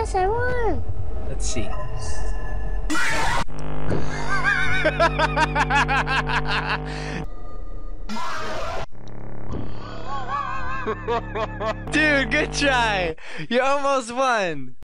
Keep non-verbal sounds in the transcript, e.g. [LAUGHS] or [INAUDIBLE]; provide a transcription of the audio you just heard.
Yes, I won. Let's see. [LAUGHS] Dude, good try. You almost won.